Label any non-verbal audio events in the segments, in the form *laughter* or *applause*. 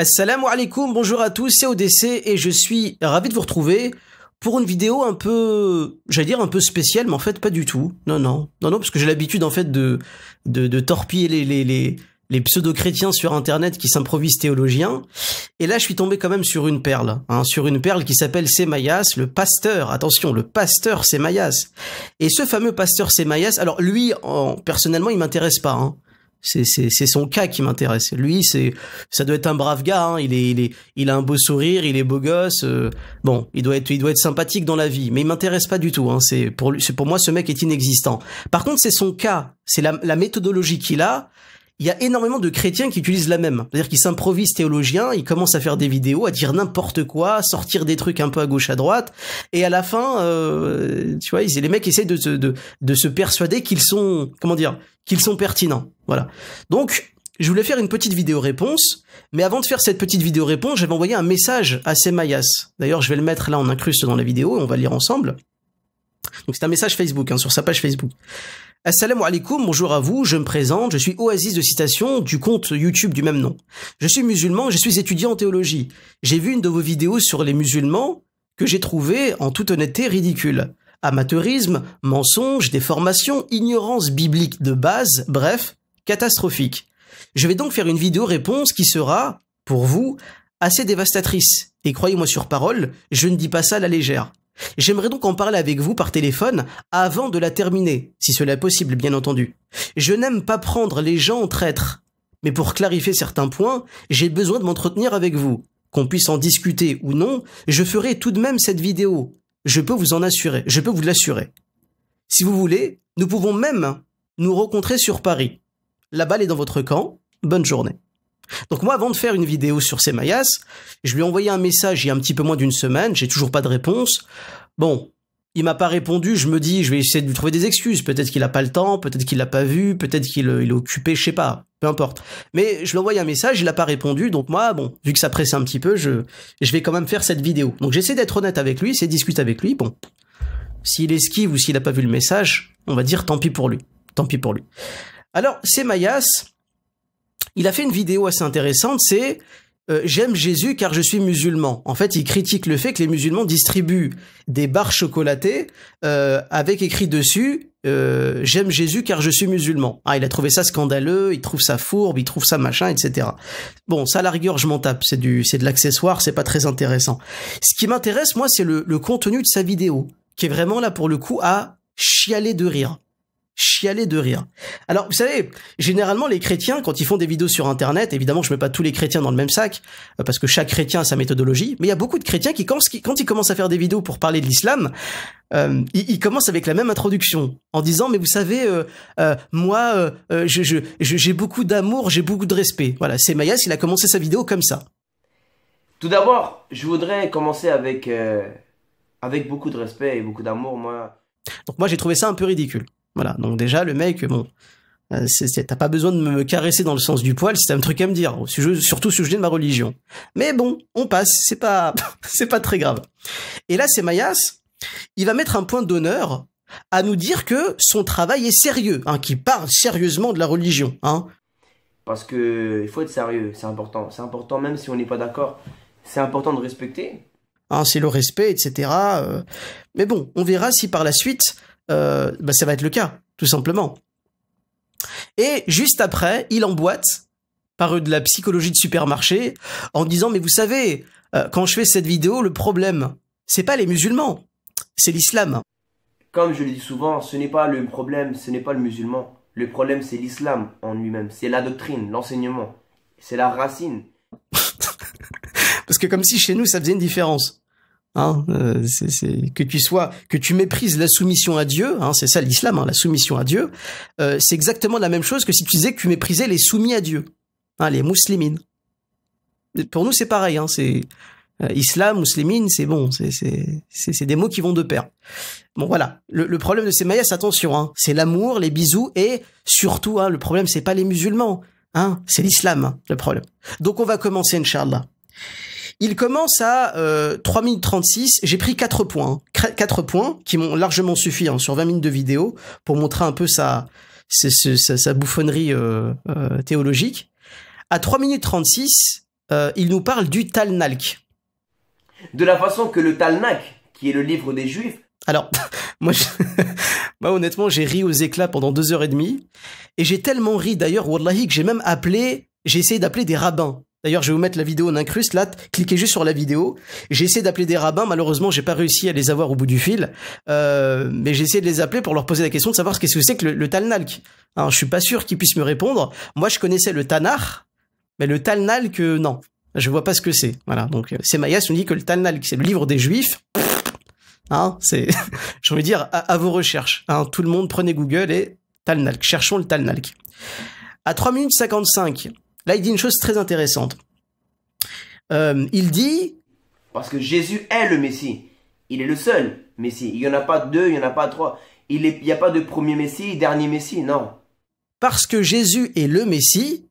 Assalamu alaikum, bonjour à tous, c'est ODC et je suis ravi de vous retrouver pour une vidéo un peu, j'allais dire un peu spéciale, mais en fait pas du tout. Non, non, non, non, parce que j'ai l'habitude en fait de, de, de torpiller les, les, les, pseudo-chrétiens sur Internet qui s'improvisent théologiens. Et là, je suis tombé quand même sur une perle, hein, sur une perle qui s'appelle Semayas, le pasteur. Attention, le pasteur Semayas. Et ce fameux pasteur Semayas, alors lui, en, personnellement, il m'intéresse pas. Hein. C'est, son cas qui m'intéresse. Lui, c'est, ça doit être un brave gars. Hein. Il est, il est, il a un beau sourire, il est beau gosse. euh, bon, il doit être, il doit être sympathique dans la vie. Mais il m'intéresse pas du tout. Hein. C'est pour pour moi, ce mec est inexistant. Par contre, c'est son cas. C'est la, la méthodologie qu'il a. Il y a énormément de chrétiens qui utilisent la même. C'est-à-dire qu'ils s'improvisent théologiens, ils commencent à faire des vidéos, à dire n'importe quoi, à sortir des trucs un peu à gauche à droite, et à la fin, euh, tu vois, les mecs essaient de, de, se persuader qu'ils sont, comment dire, qu'ils sont pertinents. Voilà. Donc, je voulais faire une petite vidéo réponse, mais avant de faire cette petite vidéo réponse, j'avais envoyé un message à Semayas. D'ailleurs, je vais le mettre là en incruste dans la vidéo et on va lire ensemble. Donc c'est un message Facebook, hein, sur sa page Facebook. Assalamu alaikum, bonjour à vous, je me présente, je suis Oasis de citation du compte YouTube du même nom. Je suis musulman, je suis étudiant en théologie. J'ai vu une de vos vidéos sur les musulmans que j'ai trouvé en toute honnêteté ridicule. Amateurisme, mensonge, déformation, ignorance biblique de base, bref, catastrophique. Je vais donc faire une vidéo réponse qui sera, pour vous, assez dévastatrice. Et croyez-moi sur parole, je ne dis pas ça à la légère. J'aimerais donc en parler avec vous par téléphone avant de la terminer, si cela est possible, bien entendu. Je n'aime pas prendre les gens en traîtres. Mais pour clarifier certains points, j'ai besoin de m'entretenir avec vous. Qu'on puisse en discuter ou non, je ferai tout de même cette vidéo. Je peux vous en assurer, je peux vous l'assurer. Si vous voulez, nous pouvons même nous rencontrer sur Paris. La balle est dans votre camp. Bonne journée. Donc moi, avant de faire une vidéo sur Semayas, je lui ai envoyé un message il y a un petit peu moins d'une semaine, j'ai toujours pas de réponse. Bon, il m'a pas répondu, je me dis, je vais essayer de lui trouver des excuses. Peut-être qu'il a pas le temps, peut-être qu'il l'a pas vu, peut-être qu'il euh, est occupé, je sais pas, peu importe. Mais je lui ai envoyé un message, il a pas répondu, donc moi, bon, vu que ça presse un petit peu, je, je vais quand même faire cette vidéo. Donc j'essaie d'être honnête avec lui, de discuter avec lui, bon. S'il esquive ou s'il a pas vu le message, on va dire tant pis pour lui. Tant pis pour lui. Alors, c'est Mayas, il a fait une vidéo assez intéressante, c'est euh, J'aime Jésus car je suis musulman. En fait, il critique le fait que les musulmans distribuent des barres chocolatées euh, avec écrit dessus euh, J'aime Jésus car je suis musulman. Ah, il a trouvé ça scandaleux, il trouve ça fourbe, il trouve ça machin, etc. Bon, ça à la rigueur, je m'en tape. C'est du, c'est de l'accessoire, c'est pas très intéressant. Ce qui m'intéresse, moi, c'est le, le contenu de sa vidéo, qui est vraiment là pour le coup à chialer de rire chialer de rire. Alors, vous savez, généralement, les chrétiens, quand ils font des vidéos sur Internet, évidemment, je mets pas tous les chrétiens dans le même sac, euh, parce que chaque chrétien a sa méthodologie, mais il y a beaucoup de chrétiens qui, quand, ils commencent à faire des vidéos pour parler de l'islam, euh, ils, ils commencent avec la même introduction, en disant, mais vous savez, euh, euh, moi, euh, je, je, je- j'ai beaucoup d'amour, j'ai beaucoup de respect. Voilà, c'est Mayas, il a commencé sa vidéo comme ça. Tout d'abord, je voudrais commencer avec, avec beaucoup de respect et beaucoup d'amour. Moi, Donc moi, j'ai trouvé ça un peu ridicule. Voilà, donc déjà, le mec, bon... euh, T'as pas besoin de me caresser dans le sens du poil si t'as un truc à me dire, au sujet- surtout au sujet de ma religion. Mais bon, on passe, c'est pas, *laughs* c'est pas très grave. Et là, c'est Mayas, il va mettre un point d'honneur à nous dire que son travail est sérieux, hein, qu'il parle sérieusement de la religion, hein. parce que il faut être sérieux, c'est important. C'est important même si on n'est pas d'accord. C'est important de respecter. Hein, c'est le respect, etc. euh. Mais bon, on verra si par la suite, euh, bah, ça va être le cas, tout simplement. Et juste après, il emboîte par de la psychologie de supermarché en disant mais vous savez, euh, quand je fais cette vidéo, le problème, c'est pas les musulmans, c'est l'islam. Comme je le dis souvent, ce n'est pas le problème, ce n'est pas le musulman. Le problème, c'est l'islam en lui-même. C'est la doctrine, l'enseignement. C'est la racine. *laughs* Parce que comme si chez nous, ça faisait une différence. Hein, euh, que tu sois, que tu méprises la soumission à Dieu, hein, c'est ça l'islam, hein, la soumission à Dieu. euh, c'est exactement la même chose que si tu disais que tu méprisais les soumis à Dieu, les musulmines. Pour nous, c'est pareil. C'est euh, islam, muslimine, c'est bon, c'est, des mots qui vont de pair. Bon, voilà. Le, problème de ces mayas, attention, c'est l'amour, les bisous et surtout, le problème, c'est pas les musulmans, c'est l'islam, le problème. Donc, on va commencer, Inch'Allah. Il commence à euh, 3 minutes 36. J'ai pris 4 points. 4 points qui m'ont largement suffi hein, sur 20 minutes de vidéo pour montrer un peu sa, sa, sa, sa bouffonnerie euh, euh, théologique. À 3 minutes 36, euh, il nous parle du Talnalk. De la façon que le Talnak, qui est le livre des Juifs, Alors, *laughs* moi, je- *laughs* moi honnêtement, j'ai ri aux éclats pendant deux heures et demie. Et j'ai tellement ri d'ailleurs, Wallahi, que j'ai même appelé, j'ai essayé d'appeler des rabbins. D'ailleurs, je vais vous mettre la vidéo en incruste, là, cliquez juste sur la vidéo. J'ai essayé d'appeler des rabbins, malheureusement, j'ai pas réussi à les avoir au bout du fil. Euh, mais j'ai essayé de les appeler pour leur poser la question de savoir ce que c'est que le, le Talnalk. Alors, je suis pas sûr qu'ils puissent me répondre. Moi, je connaissais le Tanakh, mais le Talnalk, euh, non. Je vois pas ce que c'est. Voilà. Donc, euh, Semayas nous dit que le Talnalk, c'est le livre des Juifs. Hein, c'est, j'ai envie de dire, à, à vos recherches. Hein, tout le monde, prenez Google et Talnalk. Cherchons le Talnalk. À 3 minutes 55, là, il dit une chose très intéressante. Euh, il dit, parce que Jésus est le Messie. Il est le seul Messie. Il n'y en a pas deux, il n'y en a pas trois. Il n'y a pas de premier Messie, dernier Messie, non. parce que Jésus est le Messie,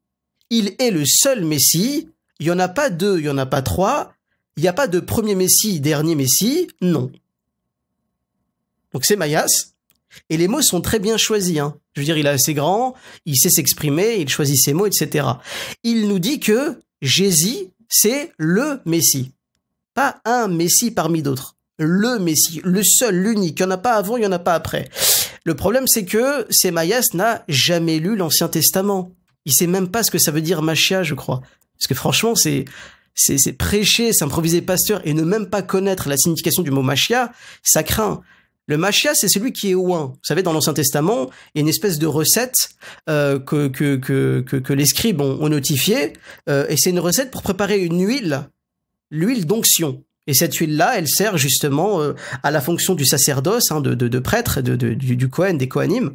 il est le seul Messie, il y en a pas deux, il y en a pas trois, il n'y a pas de premier Messie, dernier Messie, non. Donc c'est Mayas, et les mots sont très bien choisis. Hein. Je veux dire, il est assez grand, il sait s'exprimer, il choisit ses mots, etc. Il nous dit que Jésus, c'est le Messie, pas un Messie parmi d'autres. Le Messie, le seul, l'unique. Il n'y en a pas avant, il n'y en a pas après. Le problème, c'est que Semayas n'a jamais lu l'Ancien Testament. Il sait même pas ce que ça veut dire Machia, je crois. Parce que franchement, c'est c'est prêcher, s'improviser pasteur et ne même pas connaître la signification du mot Machia, ça craint. Le Machia, c'est celui qui est oin. Vous savez, dans l'Ancien Testament, il y a une espèce de recette euh, que, les scribes ont, notifiée, euh, et c'est une recette pour préparer une huile, l'huile d'onction. Et cette huile-là, elle sert justement euh, à la fonction du sacerdoce, hein, de, de, prêtre, du, du Kohen, des Kohanim,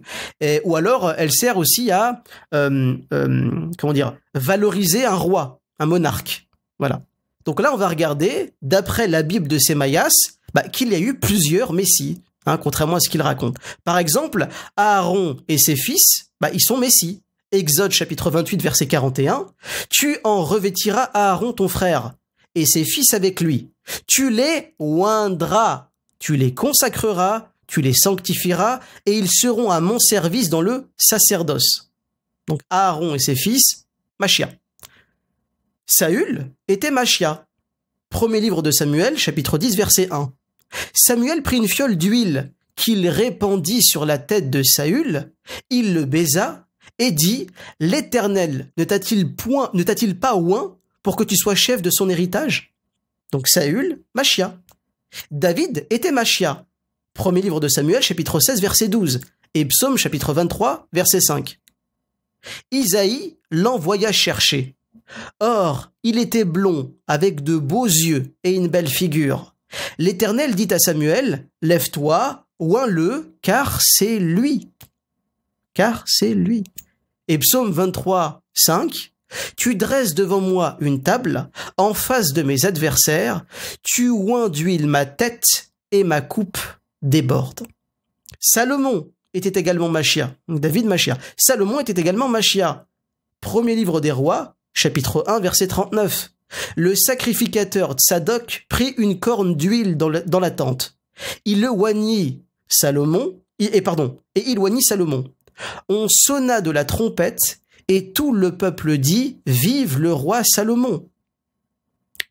ou alors elle sert aussi à, comment dire, valoriser un roi, un monarque. Voilà. Donc là, on va regarder, d'après la Bible de Sémaïas, bah, qu'il y a eu plusieurs messies, hein, contrairement à ce qu'il raconte. Par exemple, Aaron et ses fils, bah, ils sont messies. Exode chapitre 28 verset 41, Tu en revêtiras Aaron ton frère, et ses fils avec lui. Tu les oindras, tu les consacreras, tu les sanctifieras, et ils seront à mon service dans le sacerdoce. Donc Aaron et ses fils, Machia. Saül était Machia. Premier livre de Samuel, chapitre 10, verset 1. Samuel prit une fiole d'huile qu'il répandit sur la tête de Saül, il le baisa et dit, l'Éternel ne t'a-t-il point, ne t'a-t-il pas oint pour que tu sois chef de son héritage? Donc Saül, Machia. David était Machia. Premier livre de Samuel, chapitre 16, verset 12. Et Psaume, chapitre 23, verset 5. Isaïe l'envoya chercher. Or, il était blond, avec de beaux yeux et une belle figure. L'Éternel dit à Samuel, Lève-toi, oins-le, car c'est lui. Car c'est lui. Et Psaume 23, 5. Tu dresses devant moi une table, en face de mes adversaires, tu oins d'huile ma tête, et ma coupe déborde. Salomon était également Machia. David Machia. Salomon était également Machia. Premier livre des rois, chapitre 1, verset 39. Le sacrificateur Tsadok prit une corne d'huile dans, la tente. Il le oignit Salomon, et pardon, et il oignit Salomon. On sonna de la trompette, et tout le peuple dit Vive le roi Salomon.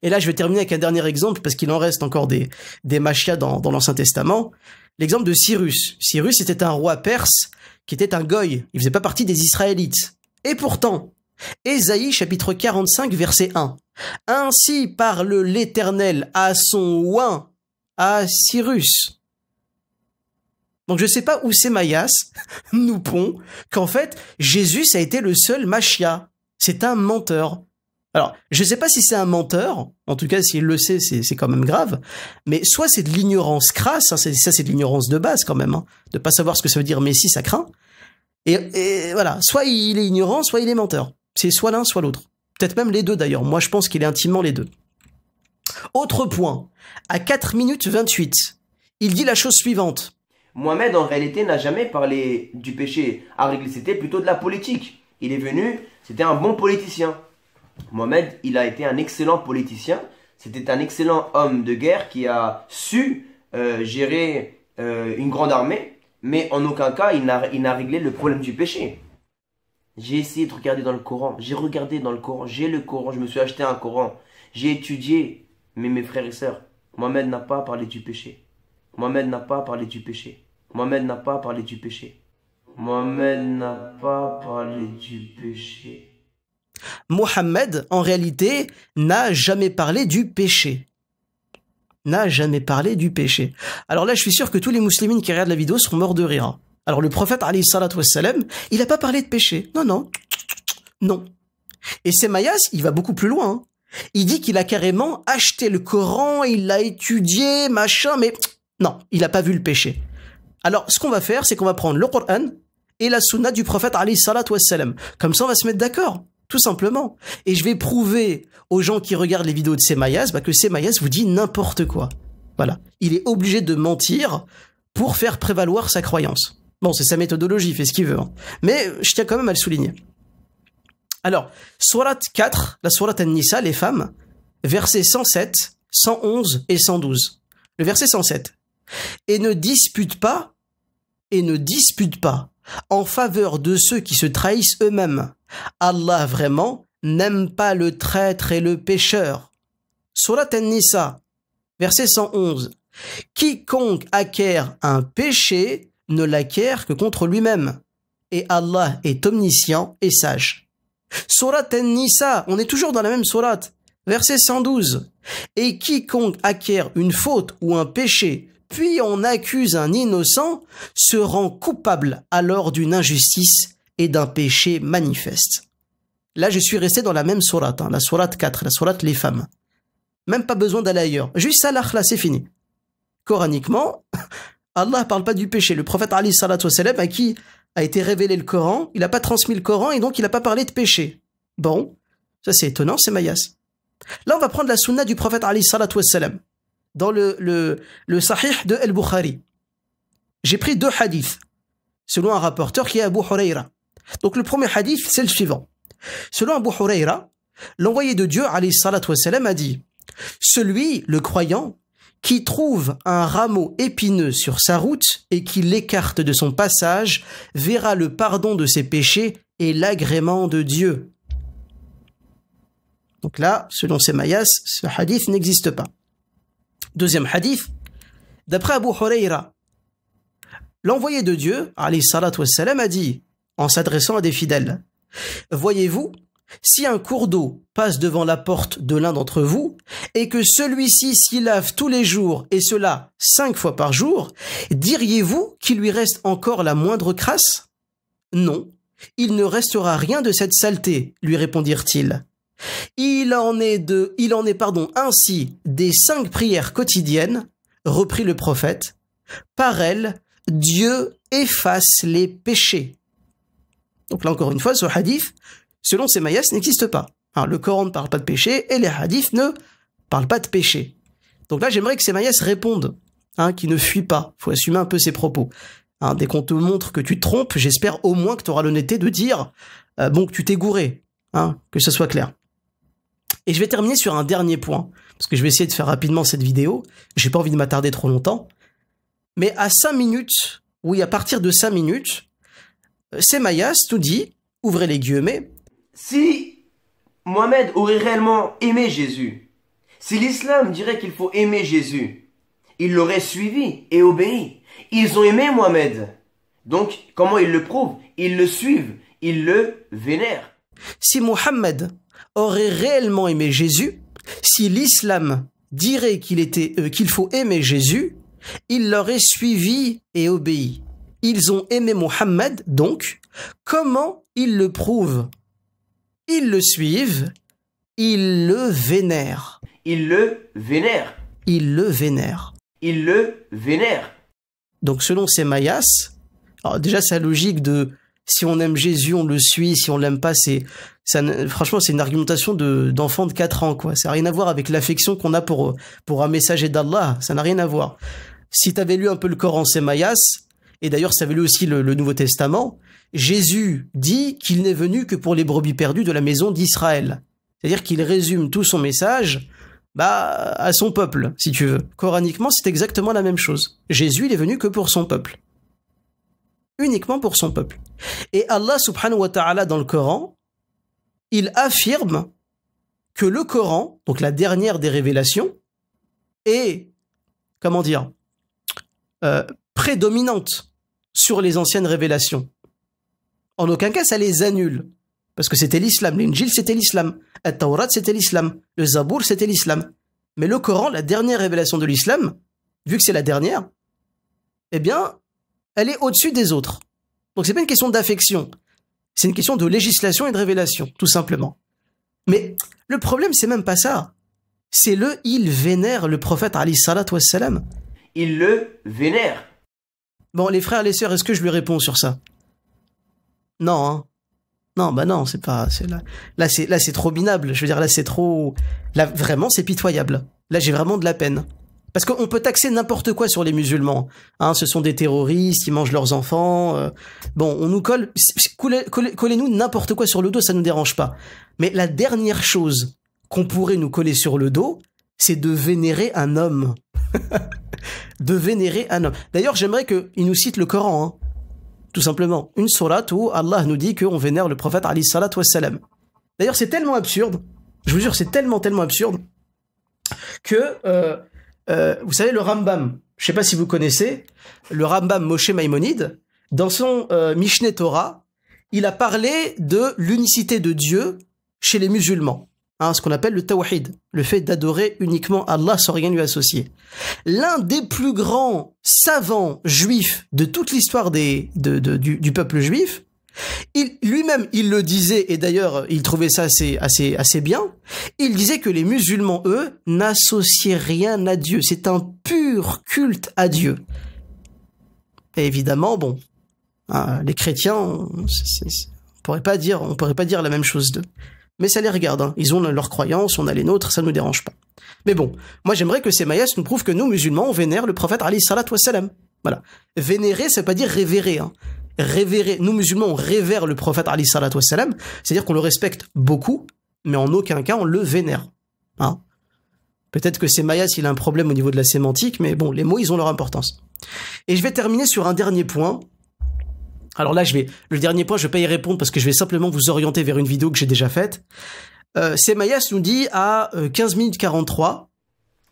Et là, je vais terminer avec un dernier exemple, parce qu'il en reste encore des, des Machias dans, dans l'Ancien Testament. L'exemple de Cyrus. Cyrus était un roi perse qui était un goy. Il faisait pas partie des Israélites. Et pourtant, Ésaïe chapitre 45 verset 1. Ainsi parle l'Éternel à son oin, à Cyrus. Donc je sais pas où c'est Maïas *laughs* nous pond qu'en fait Jésus a été le seul Machia. C'est un menteur. Alors, je sais pas si c'est un menteur, en tout cas s'il le sait, c'est quand même grave, mais soit c'est de l'ignorance crasse, hein, ça c'est de l'ignorance de base quand même, hein, de pas savoir ce que ça veut dire Messie, ça craint. Et, et voilà, soit il est ignorant, soit il est menteur. C'est soit l'un, soit l'autre. Peut-être même les deux d'ailleurs. Moi, je pense qu'il est intimement les deux. Autre point. À 4 minutes 28, il dit la chose suivante. Mohamed, en réalité, n'a jamais parlé du péché. Arigl, c'était plutôt de la politique. Il est venu, c'était un bon politicien. Mohamed, il a été un excellent politicien. C'était un excellent homme de guerre qui a su euh, gérer euh, une grande armée, mais en aucun cas, il n'a réglé le problème du péché. J'ai essayé de regarder dans le Coran. J'ai regardé dans le Coran. J'ai le Coran. Je me suis acheté un Coran. J'ai étudié. Mais mes frères et sœurs, Mohamed n'a pas parlé du péché. Mohamed n'a pas parlé du péché. Mohamed n'a pas parlé du péché. Mohamed n'a pas parlé du péché. Mohamed, en réalité, n'a jamais parlé du péché. N'a jamais parlé du péché. Alors là, je suis sûr que tous les musulmans qui regardent la vidéo seront morts de rire. Alors le prophète, alayhi wassalam, il n'a pas parlé de péché. Non, non. Non. Et Semayas, il va beaucoup plus loin. Hein. Il dit qu'il a carrément acheté le Coran, il l'a étudié, machin, mais non, il n'a pas vu le péché. Alors, ce qu'on va faire, c'est qu'on va prendre le Coran et la sunna du prophète alayhi wassalam. Comme ça, on va se mettre d'accord. Tout simplement. Et je vais prouver aux gens qui regardent les vidéos de Semayas bah, que Semayas vous dit n'importe quoi. Voilà. Il est obligé de mentir pour faire prévaloir sa croyance. Bon, c'est sa méthodologie, il fait ce qu'il veut. Hein. Mais je tiens quand même à le souligner. Alors, Surat 4, la Surat An-Nisa, les femmes, versets 107, 111 et 112. Le verset 107. Et ne dispute pas, et ne dispute pas en faveur de ceux qui se trahissent eux-mêmes. Allah vraiment n'aime pas le traître et le pécheur. Surat An-Nisa, verset 111. Quiconque acquiert un péché ne l'acquiert que contre lui-même. Et Allah est omniscient et sage. Surat An-Nisa, on est toujours dans la même surat. Verset 112. Et quiconque acquiert une faute ou un péché puis on accuse un innocent, se rend coupable alors d'une injustice et d'un péché manifeste. Là, je suis resté dans la même sourate, hein, la sourate 4, la sourate les femmes. Même pas besoin d'aller ailleurs. Juste ça, là, c'est fini. Coraniquement, Allah parle pas du péché. Le prophète Ali salatu à qui a été révélé le Coran, il n'a pas transmis le Coran et donc il n'a pas parlé de péché. Bon, ça c'est étonnant, c'est Mayas. Là, on va prendre la sunna du prophète Ali salatu dans le, le, le Sahih de Al-Bukhari. J'ai pris deux hadiths, selon un rapporteur qui est Abu Huraira. Donc le premier hadith, c'est le suivant. Selon Abu Huraira, l'envoyé de Dieu, alayhi salatu wassalam, a dit Celui, le croyant, qui trouve un rameau épineux sur sa route et qui l'écarte de son passage, verra le pardon de ses péchés et l'agrément de Dieu. Donc là, selon ces mayas, ce hadith n'existe pas. Deuxième hadith, d'après Abu Huraira, l'envoyé de Dieu, a dit, en s'adressant à des fidèles, Voyez-vous, si un cours d'eau passe devant la porte de l'un d'entre vous, et que celui-ci s'y lave tous les jours, et cela cinq fois par jour, diriez-vous qu'il lui reste encore la moindre crasse? Non, il ne restera rien de cette saleté, lui répondirent-ils. Il en est de, il en est, pardon, ainsi des cinq prières quotidiennes, reprit le prophète. Par elles, Dieu efface les péchés. Donc là encore une fois, ce hadith, selon ces mayas, n'existe pas. Alors, le Coran ne parle pas de péché et les hadiths ne parlent pas de péché. Donc là, j'aimerais que ces mayas répondent, hein, ne fuient pas. Faut assumer un peu ses propos. Hein, dès qu'on te montre que tu te trompes, j'espère au moins que tu auras l'honnêteté de dire, euh, bon, que tu t'es gouré, hein, que ce soit clair. Et je vais terminer sur un dernier point, parce que je vais essayer de faire rapidement cette vidéo. J'ai pas envie de m'attarder trop longtemps. Mais à 5 minutes, oui, à partir de 5 minutes, Semayas tout dit, ouvrez les guillemets. Si Mohamed aurait réellement aimé Jésus, si l'islam dirait qu'il faut aimer Jésus, il l'aurait suivi et obéi. Ils ont aimé Mohamed. Donc, comment ils le prouvent? Ils le suivent, ils le vénèrent. Si Mohamed aurait réellement aimé Jésus, si l'islam dirait qu'il était euh, qu'il faut aimer Jésus, ils l'auraient suivi et obéi. Ils ont aimé Mohammed, donc comment ils le prouvent? Ils le suivent, ils le vénèrent. Ils le vénèrent. Ils le vénèrent. Ils le vénèrent. Donc selon ces mayas, alors déjà la logique de si on aime Jésus, on le suit. Si on l'aime pas, c'est, franchement, c'est une argumentation de, d'enfant de 4 ans, quoi. Ça n'a rien à voir avec l'affection qu'on a pour, pour un messager d'Allah. Ça n'a rien à voir. Si tu avais lu un peu le Coran, c'est Mayas, et d'ailleurs, ça avait lu aussi le, Nouveau Testament, Jésus dit qu'il n'est venu que pour les brebis perdues de la maison d'Israël. C'est-à-dire qu'il résume tout son message, bah, à son peuple, si tu veux. Coraniquement, c'est exactement la même chose. Jésus, il est venu que pour son peuple. uniquement pour son peuple. Et Allah subhanahu wa ta'ala dans le Coran, il affirme que le Coran, donc la dernière des révélations, est, comment dire, euh, prédominante sur les anciennes révélations. En aucun cas, ça les annule. Parce que c'était l'islam. L'Injil, c'était l'islam. Le Taurat, c'était l'islam. Le Zabour, c'était l'islam. Mais le Coran, la dernière révélation de l'islam, vu que c'est la dernière, eh bien, elle est au-dessus des autres. Donc c'est pas une question d'affection. C'est une question de législation et de révélation, tout simplement. Mais le problème, c'est même pas ça. C'est le il vénère le prophète Ali salat wassalam. Il le vénère. Bon, les frères, les sœurs, est-ce que je lui réponds sur ça? Non, hein. Non, bah non, c'est pas. Là, là c'est là, c'est trop minable. Je veux dire, là, c'est trop. Là, vraiment, c'est pitoyable. Là, j'ai vraiment de la peine. Parce qu'on peut taxer n'importe quoi sur les musulmans. Hein, ce sont des terroristes, ils mangent leurs enfants. euh, bon, on nous colle, collez- collez- collez-nous n'importe quoi sur le dos, ça nous dérange pas. Mais la dernière chose qu'on pourrait nous coller sur le dos, c'est de vénérer un homme. *laughs* de vénérer un homme. D'ailleurs, j'aimerais qu'il nous cite le Coran, hein. Tout simplement. Une sourate où Allah nous dit qu'on vénère le prophète Ali salat wassalam. D'ailleurs, c'est tellement absurde, je vous jure, c'est tellement, tellement absurde, que, euh, euh, vous savez, le Rambam, je sais pas si vous connaissez, le Rambam Moshe Maïmonide, dans son euh, Mishneh Torah, il a parlé de l'unicité de Dieu chez les musulmans. Hein, ce qu'on appelle le tawhid, le fait d'adorer uniquement Allah sans rien lui associer. L'un des plus grands savants juifs de toute l'histoire du, peuple juif, lui-même, il le disait, et d'ailleurs, il trouvait ça assez, assez, assez bien. Il disait que les musulmans, eux, n'associaient rien à Dieu. C'est un pur culte à Dieu. Et évidemment, bon, hein, les chrétiens, on, c'est- on pourrait pas dire la même chose d'eux. Mais ça les regarde. hein. Ils ont leurs croyances, on a les nôtres, ça nous dérange pas. Mais bon, moi j'aimerais que ces mayas nous prouvent que nous, musulmans, on vénère le prophète Ali salat wassalam. Voilà. Vénérer, ça veut pas dire révérer. Hein. Nous, musulmans, on révère le prophète Ali salat. C'est-à-dire qu'on le respecte beaucoup, mais en aucun cas on le vénère. Hein. Peut-être que c'est Mayas, il a un problème au niveau de la sémantique, mais bon, les mots, ils ont leur importance. Et je vais terminer sur un dernier point. Alors là, je vais, le dernier point, je vais pas y répondre parce que je vais simplement vous orienter vers une vidéo que j'ai déjà faite. Euh, c'est Mayas nous dit à euh, 15 minutes 43,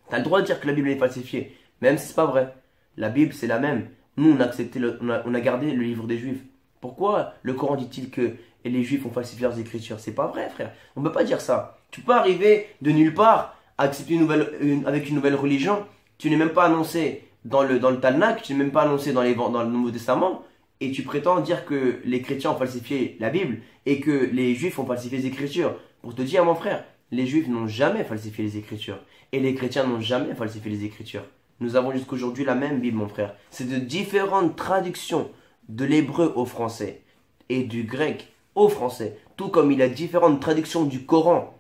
T'as le droit de dire que la Bible est falsifiée, même si c'est pas vrai. La Bible, c'est la même. Nous, on a accepté, on, a, gardé le livre des Juifs. Pourquoi le Coran dit-il que les Juifs ont falsifié leurs écritures? C'est pas vrai, frère. On peut pas dire ça. Tu peux arriver de nulle part accepter une nouvelle, avec une nouvelle religion. Tu n'es même pas annoncé dans le, dans le tu n'es même pas annoncé dans, les, dans le Nouveau Testament. Et tu prétends dire que les chrétiens ont falsifié la Bible et que les Juifs ont falsifié les Écritures. Pour te dire, mon frère, les Juifs n'ont jamais falsifié les Écritures. Et les chrétiens n'ont jamais falsifié les Écritures. Nous avons jusqu'aujourd'hui la même Bible, mon frère. C'est de différentes traductions de l'hébreu au français et du grec au français. Tout comme il y a différentes traductions du Coran.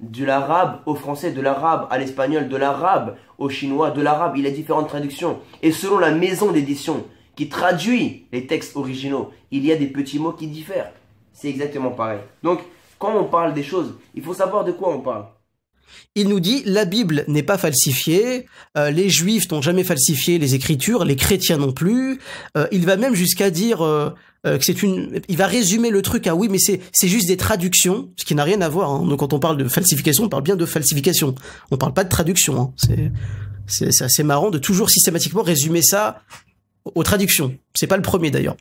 De l'arabe au français, de l'arabe à l'espagnol, de l'arabe au chinois, de l'arabe, il y a différentes traductions. Et selon la maison d'édition qui traduit les textes originaux, il y a des petits mots qui diffèrent. C'est exactement pareil. Donc, quand on parle des choses, il faut savoir de quoi on parle. il nous dit la Bible n'est pas falsifiée, euh, les Juifs n'ont jamais falsifié les Écritures, les chrétiens non plus. Euh, il va même jusqu'à dire euh, que c'est une, il va résumer le truc à oui, mais c'est juste des traductions, ce qui n'a rien à voir. Hein. Donc quand on parle de falsification, on parle bien de falsification. On parle pas de traduction. Hein. C'est assez marrant de toujours systématiquement résumer ça aux traductions. C'est pas le premier d'ailleurs.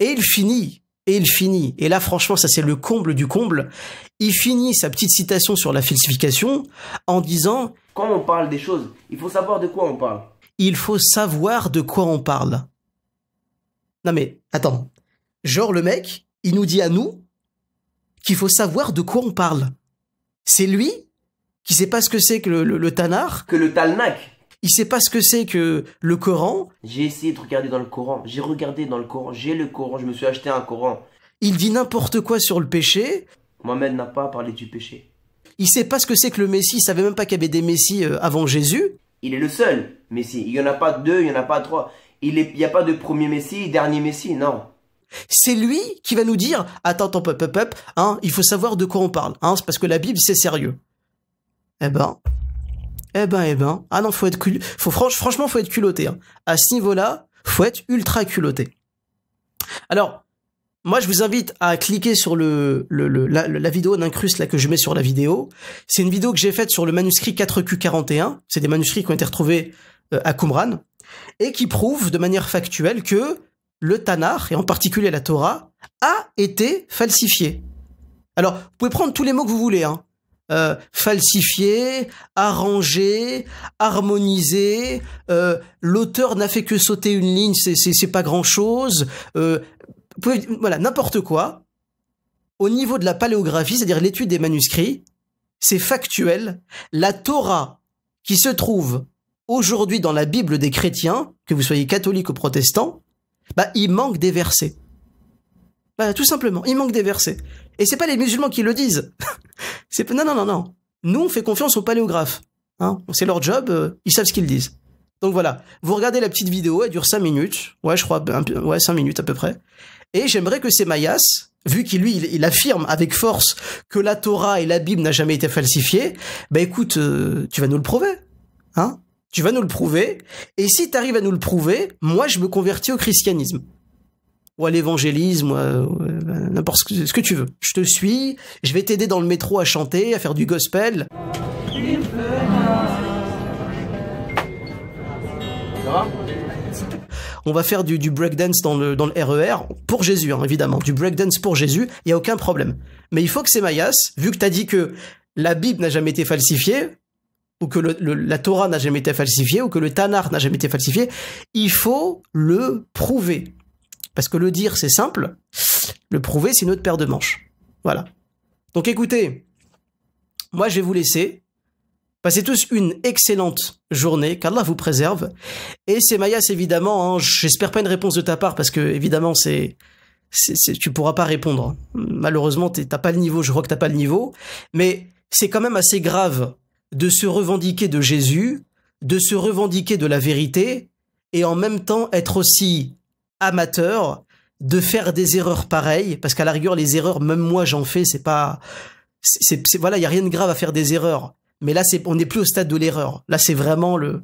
Et il finit, et il finit. Et là, franchement, ça c'est le comble du comble. Il finit sa petite citation sur la falsification en disant Quand on parle des choses, il faut savoir de quoi on parle. il faut savoir de quoi on parle. Non mais attends, genre le mec, il nous dit à nous qu'il faut savoir de quoi on parle. C'est lui qui sait pas ce que c'est que le, le, le Tanar, Que le Talnak, il sait pas ce que c'est que le Coran, j'ai essayé de regarder dans le Coran, j'ai regardé dans le Coran, j'ai le Coran, je me suis acheté un Coran. il dit n'importe quoi sur le péché, Mohamed n'a pas parlé du péché. il sait pas ce que c'est que le Messie, il savait même pas qu'il y avait des Messies euh, avant Jésus. Il est le seul Messie. Il n'y en a pas deux, il n'y en a pas trois. Il n'y a pas de premier Messie, dernier Messie, non. C'est lui qui va nous dire attends attends pop pop pop hein il faut savoir de quoi on parle hein c'est parce que la Bible c'est sérieux. Eh ben eh ben eh ben ah non faut être cul faut franch- franchement faut être culotté hein. à ce niveau-là faut être ultra culotté. Alors, moi, je vous invite à cliquer sur la, vidéo d'incruste là que je mets sur la vidéo. C'est une vidéo que j'ai faite sur le manuscrit 4Q41. C'est des manuscrits qui ont été retrouvés euh, à Qumran et qui prouvent de manière factuelle que le Tanar, et en particulier la Torah, a été falsifié. Alors, vous pouvez prendre tous les mots que vous voulez, hein. Euh, falsifié, arrangé, harmonisé. Euh, L'auteur n'a fait que sauter une ligne, c'est pas grand chose. Euh, voilà, n'importe quoi. Au niveau de la paléographie, c'est-à-dire l'étude des manuscrits, c'est factuel. La Torah qui se trouve aujourd'hui dans la Bible des chrétiens, que vous soyez catholique ou protestant, bah, il manque des versets. Bah, tout simplement, il manque des versets. Et c'est pas les musulmans qui le disent. *laughs* c'est non, non, non, non. Nous, on fait confiance aux paléographes. Hein c'est leur job, euh, ils savent ce qu'ils disent. Donc voilà, vous regardez la petite vidéo, elle dure 5 minutes. Ouais, je crois, ouais, 5 minutes à peu près. Et j'aimerais que Mayas, vu qu'il lui, il, affirme avec force que la Torah et la Bible n'a jamais été falsifiées, bah écoute, euh, tu vas nous le prouver. Hein tu vas nous le prouver. Et si tu arrives à nous le prouver, moi, je me convertis au christianisme. Ou à l'évangélisme, n'importe ce que tu veux. Je te suis, je vais t'aider dans le métro à chanter, à faire du gospel. On va faire du, breakdance dans le, dans le RER, e pour Jésus, hein, évidemment. Du breakdance pour Jésus, il n'y a aucun problème. Mais il faut que c'est Mayas, vu que tu as dit que la Bible n'a jamais été falsifiée, ou que la Torah n'a jamais été falsifiée, ou que le Tanar n'a jamais été falsifié, il faut le prouver. Parce que le dire, c'est simple, le prouver, c'est une autre paire de manches. Voilà. Donc écoutez, moi je vais vous laisser. Passez tous une excellente journée, qu'Allah vous préserve. Et c'est Mayas, évidemment, hein, j'espère pas une réponse de ta part, parce que évidemment, c'est, tu pourras pas répondre. Malheureusement, t'as pas le niveau, je crois que t'as pas le niveau. Mais c'est quand même assez grave de se revendiquer de Jésus, de se revendiquer de la vérité, et en même temps être aussi amateur, de faire des erreurs pareilles, parce qu'à la rigueur, les erreurs, même moi j'en fais, c'est pas... c'est voilà, il y a rien de grave à faire des erreurs. Mais là, c'est on n'est plus au stade de l'erreur. Là, c'est vraiment le...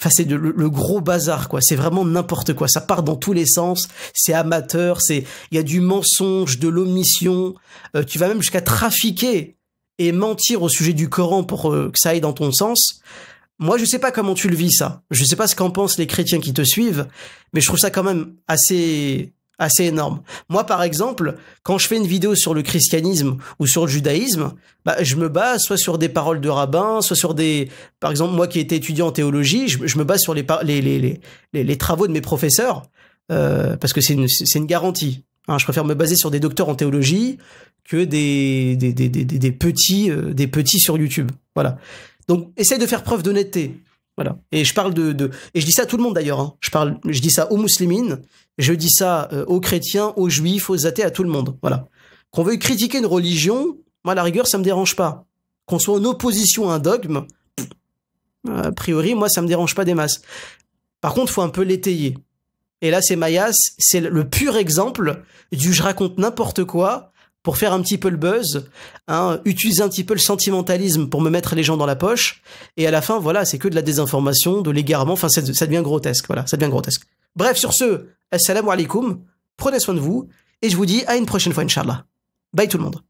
Enfin, c'est le, gros bazar, quoi. C'est vraiment n'importe quoi. Ça part dans tous les sens. C'est amateur. C'est, il y a du mensonge, de l'omission. Euh, tu vas même jusqu'à trafiquer et mentir au sujet du Coran pour euh, que ça aille dans ton sens. Moi, je sais pas comment tu le vis ça. Je sais pas ce qu'en pensent les chrétiens qui te suivent, mais je trouve ça quand même assez assez énorme. Moi, par exemple, quand je fais une vidéo sur le christianisme ou sur le judaïsme, bah, je me base soit sur des paroles de rabbins, soit sur des, par exemple, moi qui étais étudiant en théologie, je, me base sur les, les, les, les, les travaux de mes professeurs, euh, parce que c'est une, c'est une garantie. Hein, je préfère me baser sur des docteurs en théologie que des, des, des, des, des petits, euh, des petits sur YouTube. Voilà. Donc, essaye de faire preuve d'honnêteté. Voilà. Et je parle de, de, et je dis ça à tout le monde d'ailleurs. Hein. Je parle, je dis ça aux musulmans, je dis ça euh, aux chrétiens, aux juifs, aux athées, à tout le monde. Voilà. Qu'on veuille critiquer une religion, moi, à la rigueur, ça me dérange pas. Qu'on soit en opposition à un dogme, a priori, moi, ça me dérange pas des masses. Par contre, faut un peu l'étayer. Et là, c'est Mayas, c'est le pur exemple du je raconte n'importe quoi pour faire un petit peu le buzz, hein, utiliser un petit peu le sentimentalisme pour me mettre les gens dans la poche, et à la fin, voilà, c'est que de la désinformation, de l'égarement, enfin, ça, devient grotesque, voilà, ça devient grotesque. Bref, sur ce, assalamu alaikum, prenez soin de vous, et je vous dis à une prochaine fois, Inch'Allah. Bye tout le monde.